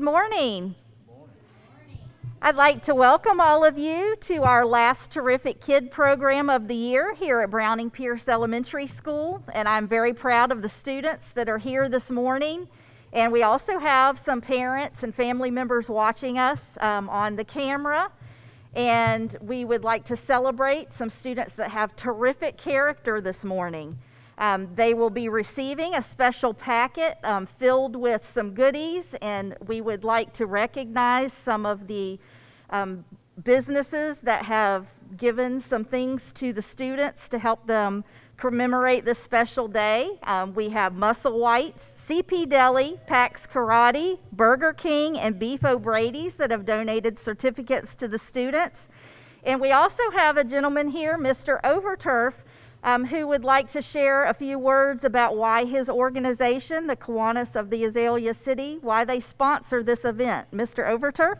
Good morning. I'd like to welcome all of you to our last terrific kid program of the year here at Browning Pearce Elementary School. And I'm very proud of the students that are here this morning. And we also have some parents and family members watching us um, on the camera. And we would like to celebrate some students that have terrific character this morning. Um, they will be receiving a special packet um, filled with some goodies, and we would like to recognize some of the um, businesses that have given some things to the students to help them commemorate this special day. Um, we have Muscle Whites, CP Deli, Pax Karate, Burger King, and Beef O'Brady's that have donated certificates to the students. And we also have a gentleman here, Mr. Overturf, um, who would like to share a few words about why his organization, the Kiwanis of the Azalea City, why they sponsor this event. Mr. Overturf?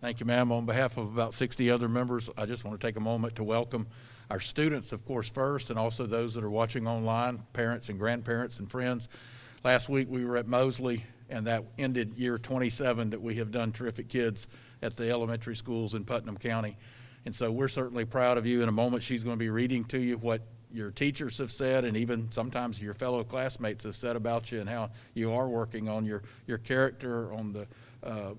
Thank you, ma'am. On behalf of about 60 other members, I just want to take a moment to welcome our students, of course, first, and also those that are watching online, parents and grandparents and friends. Last week we were at Moseley, and that ended year 27 that we have done terrific kids at the elementary schools in Putnam County. And so we're certainly proud of you. In a moment, she's going to be reading to you what your teachers have said, and even sometimes your fellow classmates have said about you and how you are working on your, your character, on the uh,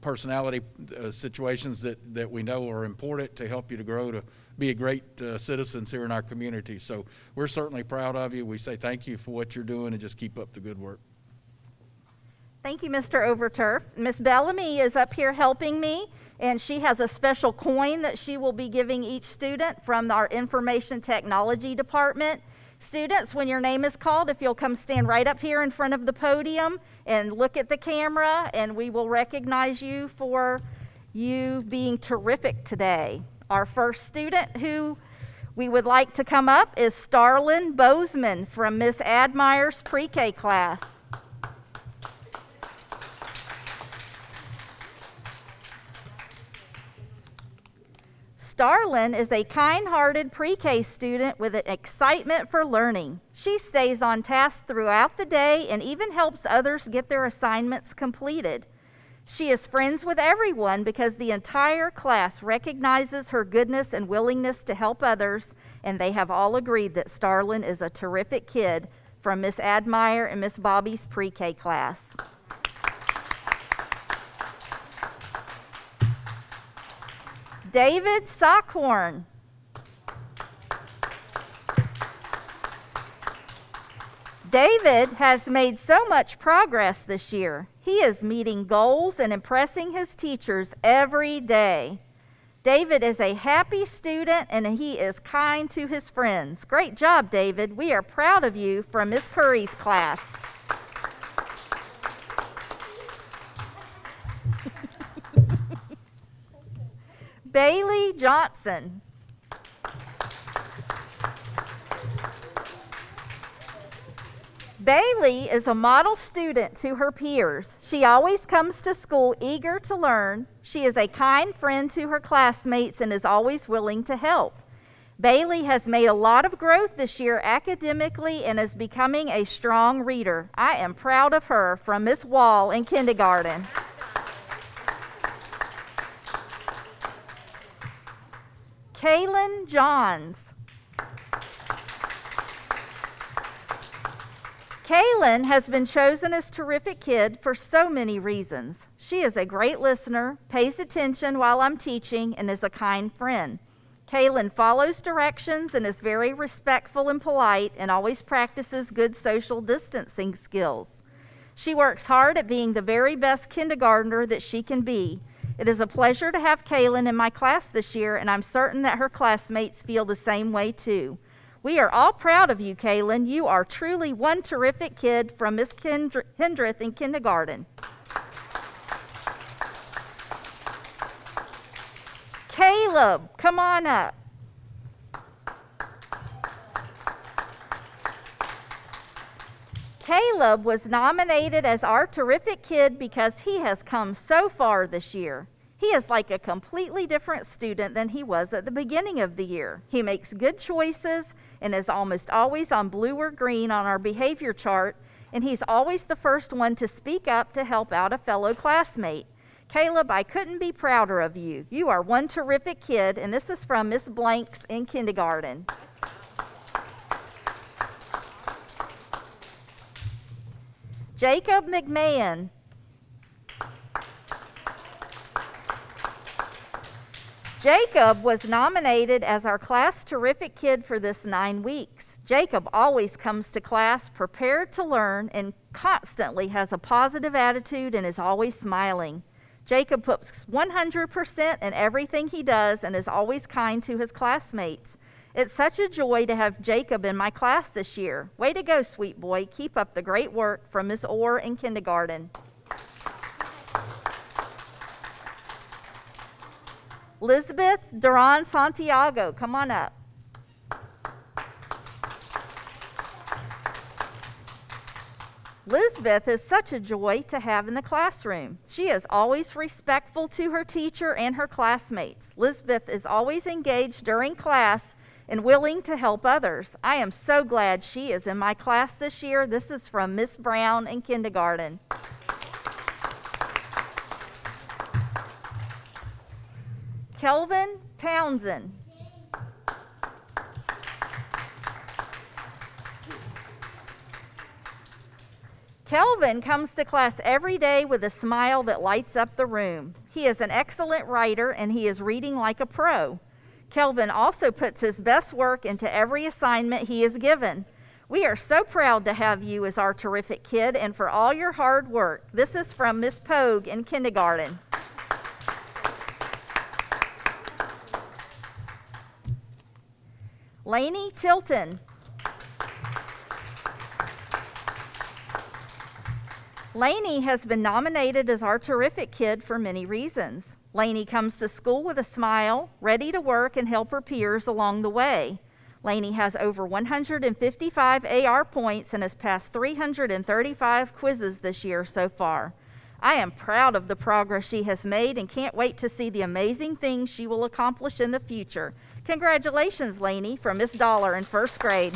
personality uh, situations that, that we know are important to help you to grow to be a great uh, citizens here in our community. So we're certainly proud of you. We say thank you for what you're doing and just keep up the good work. Thank you, Mr. Overturf. Miss Bellamy is up here helping me, and she has a special coin that she will be giving each student from our information technology department. Students, when your name is called, if you'll come stand right up here in front of the podium and look at the camera, and we will recognize you for you being terrific today. Our first student who we would like to come up is Starlin Bozeman from Miss Admire's pre-K class. Starlin is a kind hearted pre K student with an excitement for learning. She stays on task throughout the day and even helps others get their assignments completed. She is friends with everyone because the entire class recognizes her goodness and willingness to help others, and they have all agreed that Starlin is a terrific kid from Miss Admire and Miss Bobby's pre K class. David Sockhorn. David has made so much progress this year. He is meeting goals and impressing his teachers every day. David is a happy student and he is kind to his friends. Great job, David. We are proud of you from Miss Curry's class. Bailey Johnson. Bailey is a model student to her peers. She always comes to school eager to learn. She is a kind friend to her classmates and is always willing to help. Bailey has made a lot of growth this year academically and is becoming a strong reader. I am proud of her from Miss Wall in kindergarten. Kaylin Johns. Kaylin has been chosen as terrific kid for so many reasons. She is a great listener, pays attention while I'm teaching, and is a kind friend. Kaylin follows directions and is very respectful and polite and always practices good social distancing skills. She works hard at being the very best kindergartner that she can be it is a pleasure to have Kaylin in my class this year, and I'm certain that her classmates feel the same way too. We are all proud of you, Kaylin. You are truly one terrific kid from Miss Kendr- Hendrith in kindergarten. Caleb, come on up. Caleb was nominated as our terrific kid because he has come so far this year. He is like a completely different student than he was at the beginning of the year. He makes good choices and is almost always on blue or green on our behavior chart, and he's always the first one to speak up to help out a fellow classmate. Caleb, I couldn't be prouder of you. You are one terrific kid, and this is from Miss Blanks in kindergarten. Jacob McMahon. Jacob was nominated as our class terrific kid for this nine weeks. Jacob always comes to class prepared to learn and constantly has a positive attitude and is always smiling. Jacob puts 100% in everything he does and is always kind to his classmates. It's such a joy to have Jacob in my class this year. Way to go, sweet boy. Keep up the great work from Miss Orr in kindergarten. Elizabeth Duran Santiago, come on up. Lisbeth is such a joy to have in the classroom. She is always respectful to her teacher and her classmates. Lisbeth is always engaged during class and willing to help others. I am so glad she is in my class this year. This is from Miss Brown in kindergarten. Kelvin Townsend. Kelvin comes to class every day with a smile that lights up the room. He is an excellent writer and he is reading like a pro. Kelvin also puts his best work into every assignment he is given. We are so proud to have you as our terrific kid and for all your hard work. This is from Miss Pogue in kindergarten. Lainey Tilton. Lainey has been nominated as our terrific kid for many reasons. Lainey comes to school with a smile, ready to work and help her peers along the way. Lainey has over 155 AR points and has passed 335 quizzes this year so far. I am proud of the progress she has made and can't wait to see the amazing things she will accomplish in the future. Congratulations, Lainey, from Miss Dollar in first grade.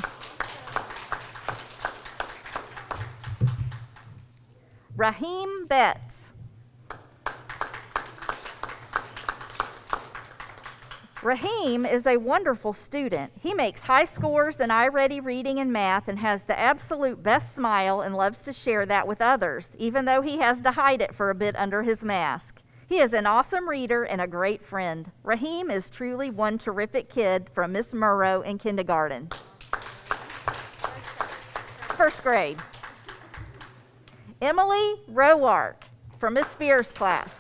Raheem Betts. Raheem is a wonderful student. He makes high scores in iReady reading and math and has the absolute best smile and loves to share that with others, even though he has to hide it for a bit under his mask. He is an awesome reader and a great friend. Raheem is truly one terrific kid from Miss Murrow in kindergarten. First grade. Emily Rowark from Miss Spears' class.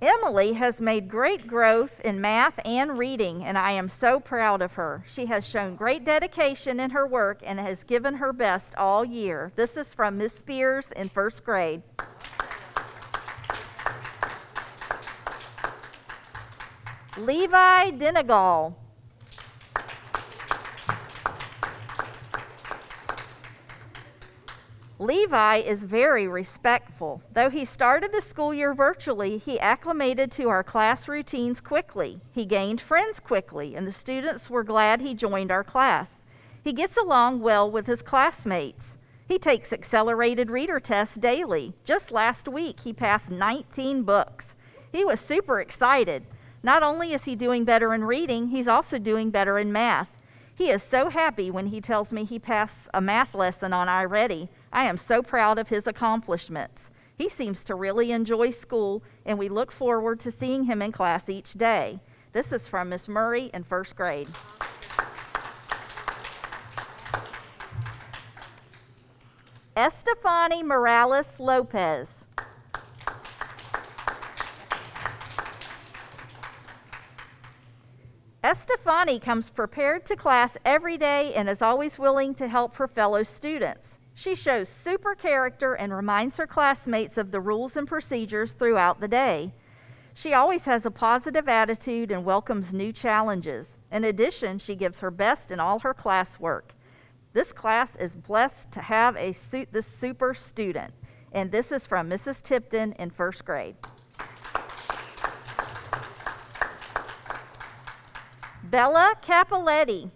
Emily has made great growth in math and reading, and I am so proud of her. She has shown great dedication in her work and has given her best all year. This is from Miss Spears in first grade. Levi Dinegal Levi is very respectful. Though he started the school year virtually, he acclimated to our class routines quickly. He gained friends quickly, and the students were glad he joined our class. He gets along well with his classmates. He takes accelerated reader tests daily. Just last week, he passed 19 books. He was super excited. Not only is he doing better in reading, he's also doing better in math. He is so happy when he tells me he passed a math lesson on iReady. I am so proud of his accomplishments. He seems to really enjoy school, and we look forward to seeing him in class each day. This is from Miss Murray in first grade. Estefani Morales Lopez. Estefani comes prepared to class every day and is always willing to help her fellow students. She shows super character and reminds her classmates of the rules and procedures throughout the day. She always has a positive attitude and welcomes new challenges. In addition, she gives her best in all her classwork. This class is blessed to have a su- this super student, and this is from Mrs. Tipton in first grade. Bella Capoletti.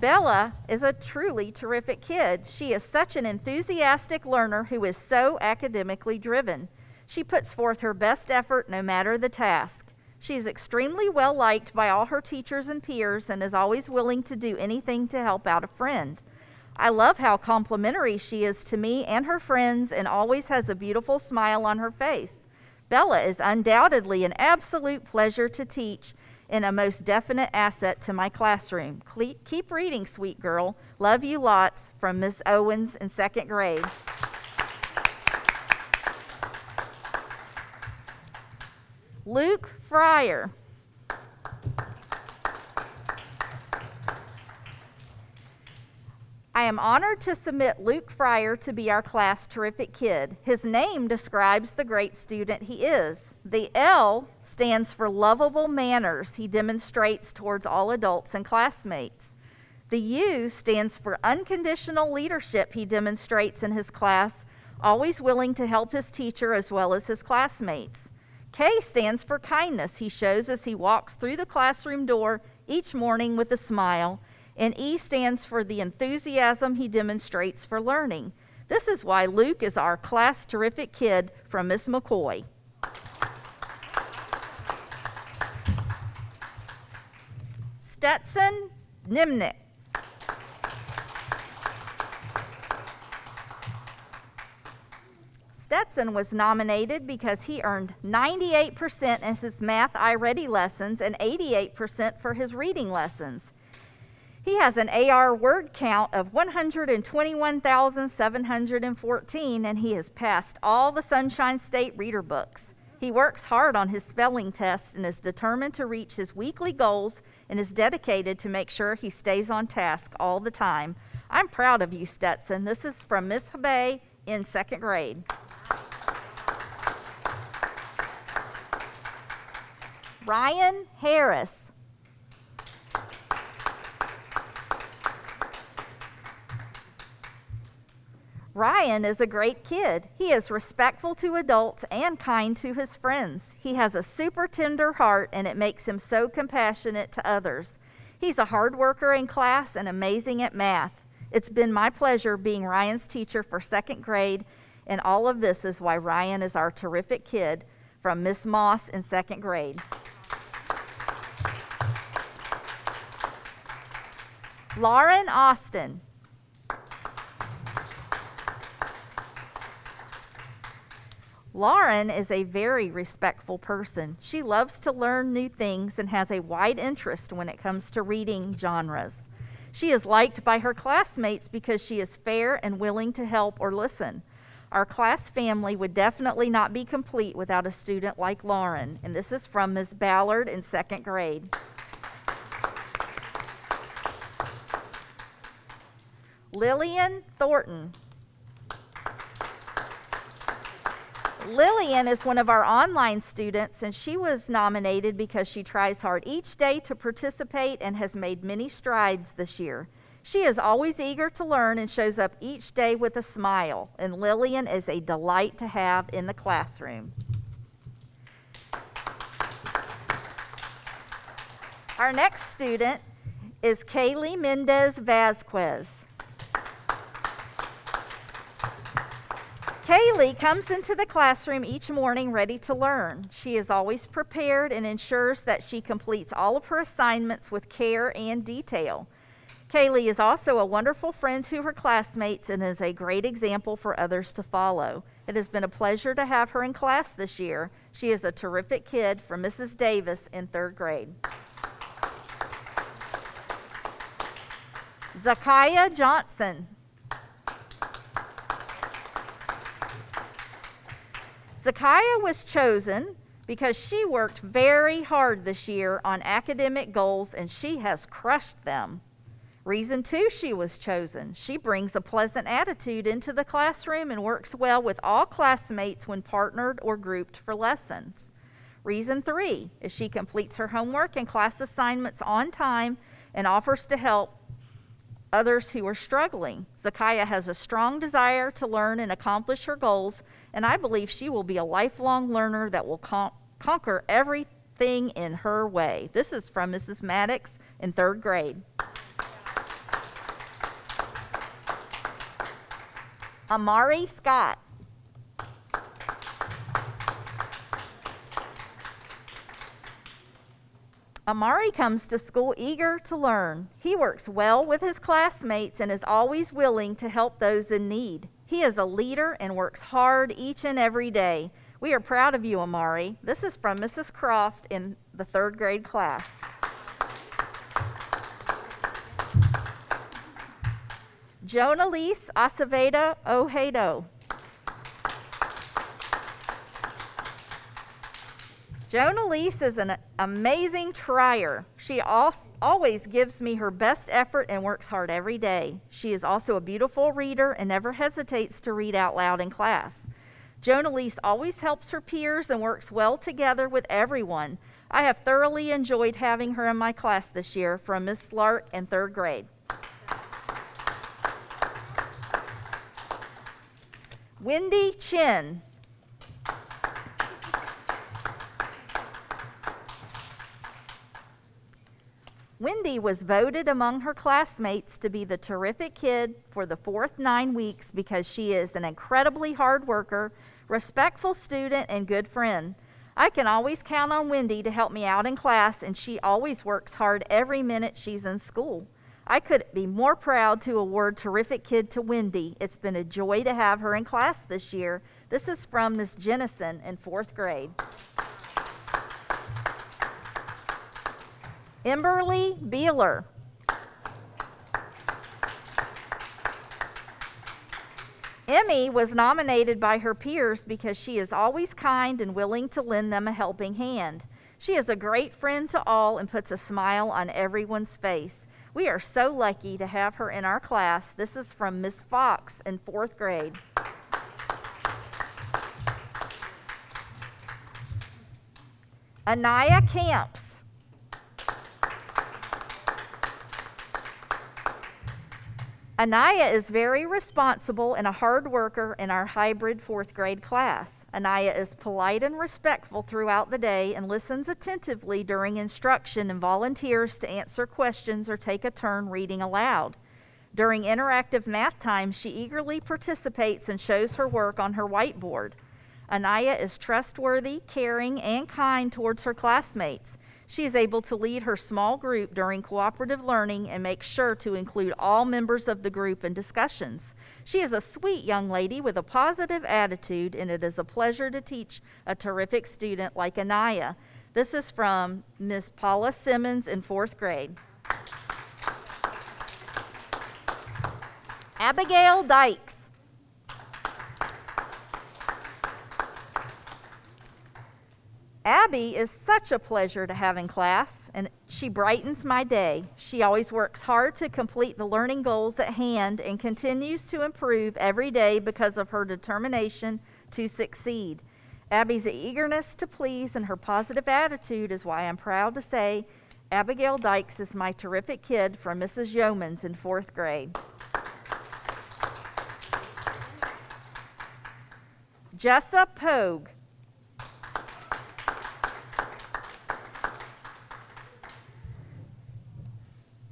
Bella is a truly terrific kid. She is such an enthusiastic learner who is so academically driven. She puts forth her best effort no matter the task. She is extremely well liked by all her teachers and peers and is always willing to do anything to help out a friend. I love how complimentary she is to me and her friends and always has a beautiful smile on her face. Bella is undoubtedly an absolute pleasure to teach and a most definite asset to my classroom. Keep reading, sweet girl. Love you lots from Miss Owens in second grade. Luke Fryer. I am honored to submit Luke Fryer to be our class terrific kid. His name describes the great student he is. The L stands for lovable manners he demonstrates towards all adults and classmates. The U stands for unconditional leadership he demonstrates in his class, always willing to help his teacher as well as his classmates. K stands for kindness he shows as he walks through the classroom door each morning with a smile and E stands for the enthusiasm he demonstrates for learning. This is why Luke is our class terrific kid from Miss McCoy. Stetson Nimnick. Stetson was nominated because he earned 98% in his math iReady lessons and 88% for his reading lessons. He has an AR word count of 121,714, and he has passed all the Sunshine State reader books. He works hard on his spelling test and is determined to reach his weekly goals and is dedicated to make sure he stays on task all the time. I'm proud of you, Stetson. This is from Miss Bay in second grade. Ryan Harris. Ryan is a great kid. He is respectful to adults and kind to his friends. He has a super tender heart and it makes him so compassionate to others. He's a hard worker in class and amazing at math. It's been my pleasure being Ryan's teacher for second grade, and all of this is why Ryan is our terrific kid from Miss Moss in second grade. Lauren Austin. Lauren is a very respectful person. She loves to learn new things and has a wide interest when it comes to reading genres. She is liked by her classmates because she is fair and willing to help or listen. Our class family would definitely not be complete without a student like Lauren, and this is from Ms. Ballard in second grade. Lillian Thornton. Lillian is one of our online students, and she was nominated because she tries hard each day to participate and has made many strides this year. She is always eager to learn and shows up each day with a smile, and Lillian is a delight to have in the classroom. Our next student is Kaylee Mendez Vasquez. Kaylee comes into the classroom each morning ready to learn. She is always prepared and ensures that she completes all of her assignments with care and detail. Kaylee is also a wonderful friend to her classmates and is a great example for others to follow. It has been a pleasure to have her in class this year. She is a terrific kid from Mrs. Davis in third grade. Zakiah Johnson. Zakiah was chosen because she worked very hard this year on academic goals and she has crushed them. Reason two, she was chosen. She brings a pleasant attitude into the classroom and works well with all classmates when partnered or grouped for lessons. Reason three is she completes her homework and class assignments on time and offers to help others who are struggling. Zakiah has a strong desire to learn and accomplish her goals, and I believe she will be a lifelong learner that will con- conquer everything in her way. This is from Mrs. Maddox in third grade. Amari Scott. Amari comes to school eager to learn. He works well with his classmates and is always willing to help those in need. He is a leader and works hard each and every day. We are proud of you, Amari. This is from Mrs. Croft in the third grade class. Jonalise Aceveda Ojeda. Jonalise is an amazing trier. She always gives me her best effort and works hard every day. She is also a beautiful reader and never hesitates to read out loud in class. Jonalise always helps her peers and works well together with everyone. I have thoroughly enjoyed having her in my class this year from Miss Lark in third grade. Wendy Chin. Wendy was voted among her classmates to be the terrific kid for the fourth nine weeks because she is an incredibly hard worker, respectful student, and good friend. I can always count on Wendy to help me out in class, and she always works hard every minute she's in school. I couldn't be more proud to award Terrific Kid to Wendy. It's been a joy to have her in class this year. This is from Miss Jennison in fourth grade. Emberly Beeler. Emmy was nominated by her peers because she is always kind and willing to lend them a helping hand. She is a great friend to all and puts a smile on everyone's face. We are so lucky to have her in our class. This is from Miss Fox in fourth grade. Anaya Camps. Anaya is very responsible and a hard worker in our hybrid fourth grade class. Anaya is polite and respectful throughout the day and listens attentively during instruction and volunteers to answer questions or take a turn reading aloud. During interactive math time, she eagerly participates and shows her work on her whiteboard. Anaya is trustworthy, caring, and kind towards her classmates. She is able to lead her small group during cooperative learning and make sure to include all members of the group in discussions. She is a sweet young lady with a positive attitude, and it is a pleasure to teach a terrific student like Anaya. This is from Miss Paula Simmons in fourth grade. Abigail Dykes. Abby is such a pleasure to have in class, and she brightens my day. She always works hard to complete the learning goals at hand and continues to improve every day because of her determination to succeed. Abby's eagerness to please and her positive attitude is why I'm proud to say Abigail Dykes is my terrific kid from Mrs. Yeomans in fourth grade. Jessa Pogue.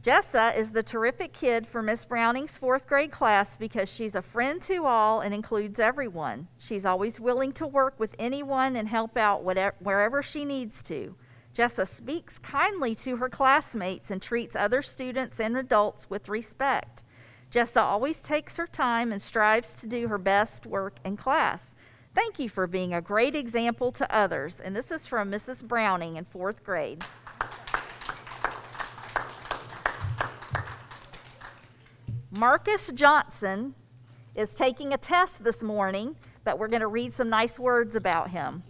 Jessa is the terrific kid for Miss Browning's fourth grade class because she's a friend to all and includes everyone. She's always willing to work with anyone and help out whatever, wherever she needs to. Jessa speaks kindly to her classmates and treats other students and adults with respect. Jessa always takes her time and strives to do her best work in class. Thank you for being a great example to others. And this is from Mrs. Browning in fourth grade. Marcus Johnson is taking a test this morning, but we're going to read some nice words about him.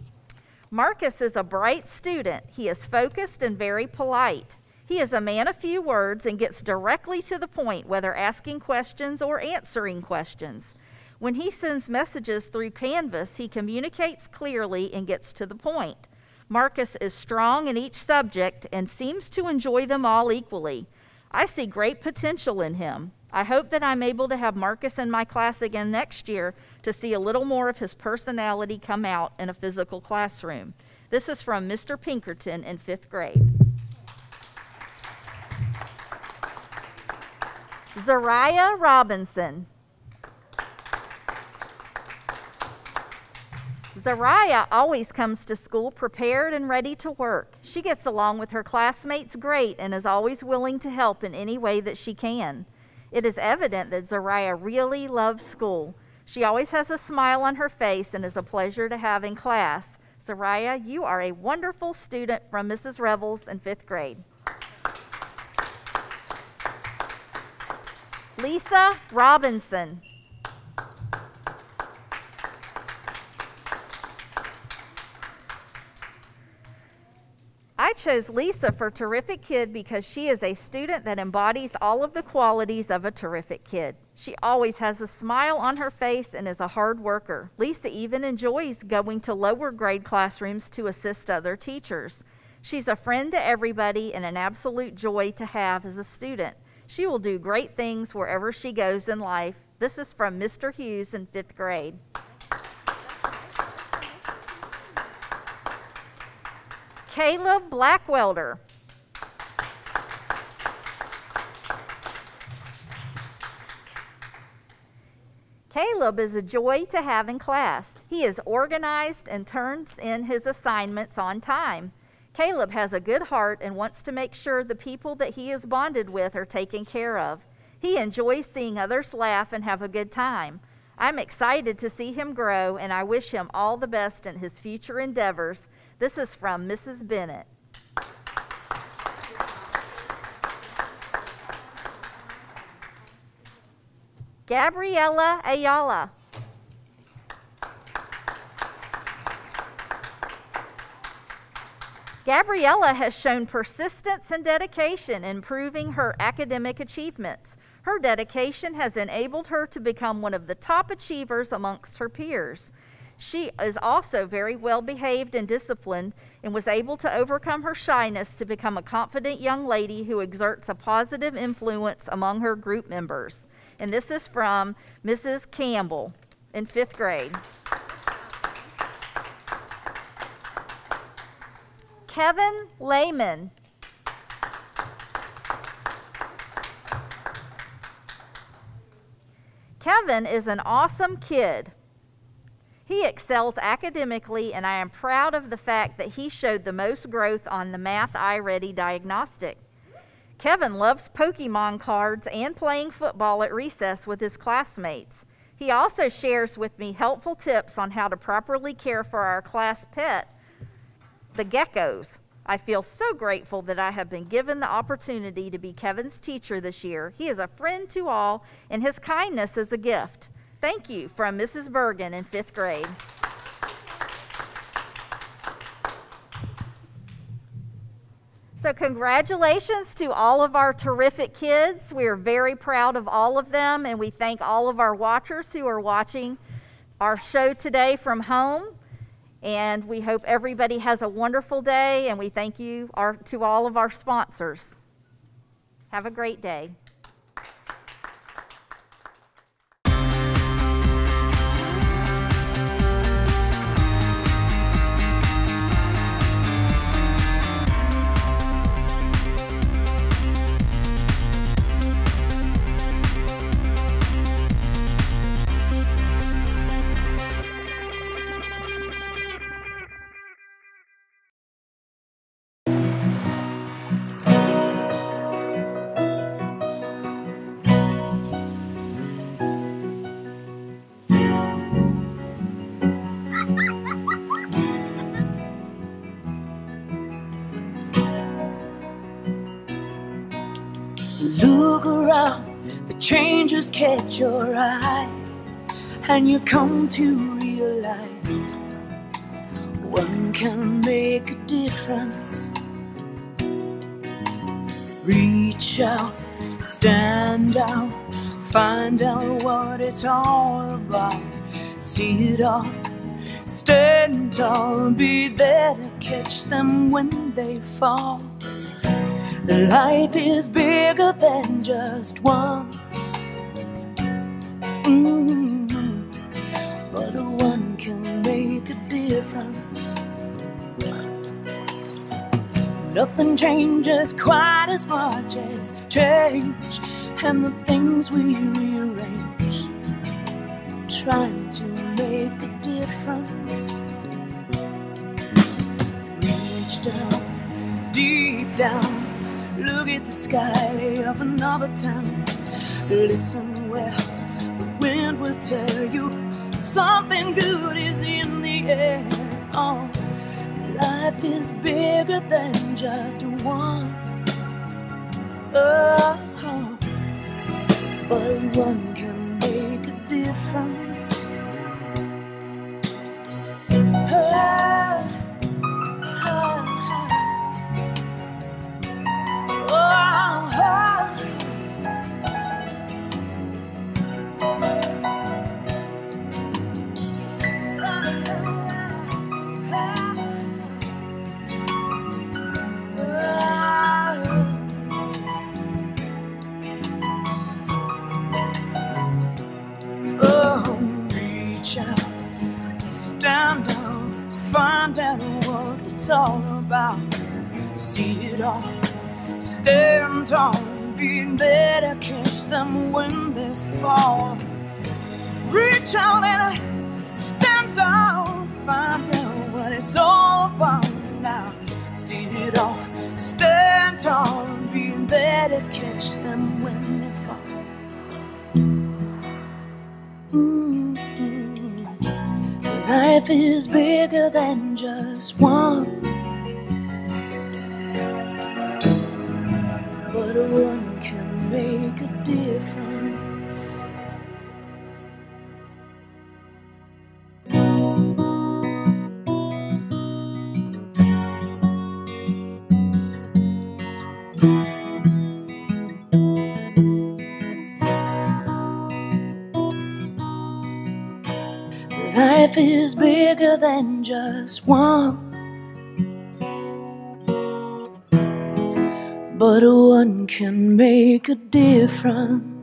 Marcus is a bright student. He is focused and very polite. He is a man of few words and gets directly to the point, whether asking questions or answering questions. When he sends messages through Canvas, he communicates clearly and gets to the point. Marcus is strong in each subject and seems to enjoy them all equally. I see great potential in him. I hope that I'm able to have Marcus in my class again next year to see a little more of his personality come out in a physical classroom. This is from Mr. Pinkerton in fifth grade. Zariah Robinson. Zariah always comes to school prepared and ready to work. She gets along with her classmates great and is always willing to help in any way that she can. It is evident that Zariah really loves school. She always has a smile on her face and is a pleasure to have in class. Zariah, you are a wonderful student from Mrs. Revels in fifth grade. Lisa Robinson. I chose Lisa for Terrific Kid because she is a student that embodies all of the qualities of a terrific kid. She always has a smile on her face and is a hard worker. Lisa even enjoys going to lower grade classrooms to assist other teachers. She's a friend to everybody and an absolute joy to have as a student. She will do great things wherever she goes in life. This is from Mr. Hughes in fifth grade. Caleb Blackwelder. Caleb is a joy to have in class. He is organized and turns in his assignments on time. Caleb has a good heart and wants to make sure the people that he is bonded with are taken care of. He enjoys seeing others laugh and have a good time. I'm excited to see him grow, and I wish him all the best in his future endeavors. This is from Mrs. Bennett. Gabriella Ayala. Gabriella has shown persistence and dedication in improving her academic achievements. Her dedication has enabled her to become one of the top achievers amongst her peers. She is also very well behaved and disciplined and was able to overcome her shyness to become a confident young lady who exerts a positive influence among her group members. And this is from Mrs. Campbell in fifth grade. Kevin Lehman. Kevin is an awesome kid. He excels academically, and I am proud of the fact that he showed the most growth on the Math iReady diagnostic. Kevin loves Pokemon cards and playing football at recess with his classmates. He also shares with me helpful tips on how to properly care for our class pet, the geckos. I feel so grateful that I have been given the opportunity to be Kevin's teacher this year. He is a friend to all, and his kindness is a gift. Thank you from Mrs. Bergen in fifth grade. So, congratulations to all of our terrific kids. We are very proud of all of them, and we thank all of our watchers who are watching our show today from home. And we hope everybody has a wonderful day, and we thank you our, to all of our sponsors. Have a great day. Changes catch your eye, and you come to realize one can make a difference. Reach out, stand out, find out what it's all about. See it all, stand tall, be there to catch them when they fall. Life is bigger than just one Mm, but one can make a difference. Nothing changes quite as much as change and the things we rearrange. Trying to make make a difference. Reach down, deep down, look at the sky of another town. Listen wind will tell you something good is in the air. Oh, life is bigger than just one. Oh, but one can make a difference. Them when they fall. Mm-hmm. Life is bigger than just one, but one can make a difference. Than just one. But one can make a difference.